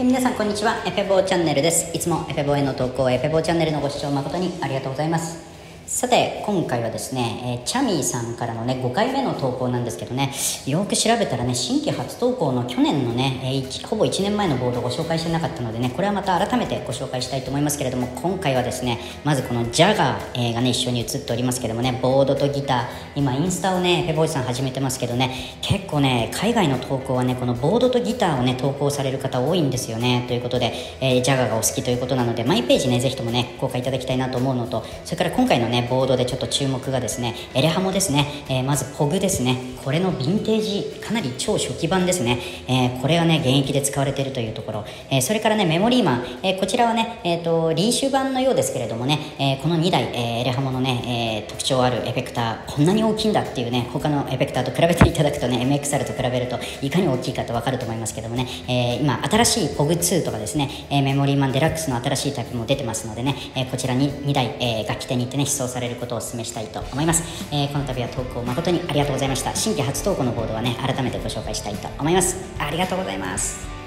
え皆さんこんにちは。エペボーチャンネルです。いつもエペボーへの投稿エペボーチャンネルのご視聴誠にありがとうございます。さて今回はですね、えー、チャミーさんからのね5回目の投稿なんですけどねよく調べたらね新規初投稿の去年のね、えー、ほぼ1年前のボードをご紹介してなかったのでねこれはまた改めてご紹介したいと思いますけれども今回はですねまずこのジャガー、えー、がね一緒に写っておりますけどもねボードとギター今インスタをねペボイさん始めてますけどね結構ね海外の投稿はねこのボードとギターをね投稿される方多いんですよねということで、えー、ジャガーがお好きということなのでマイページねぜひともね公開いただきたいなと思うのとそれから今回のねボードでちょっと注目がですねエレハモですね、えー、まずポグですね。これのヴィンテージかなり超初期版ですね、えー、これはね現役で使われているというところ、えー、それからねメモリーマン、えこちらはね、えーと、リーシュ版のようですけれどもね、えこの2台、えエレハモのね、え特徴あるエフェクターこんなに大きいんだっていうね他のエフェクターと比べていただくとね MXR と比べるといかに大きいかと分かると思いますけどもね、え今新しい POG2 とかですね、えメモリーマンデラックスの新しいタイプも出てますのでね、えこちらに2台、え楽器店に行ってね試奏されることをお勧めしたいと思います。えー、この度は投稿誠にありがとうございました。新規初投稿のボードはね改めてご紹介したいと思います。ありがとうございます。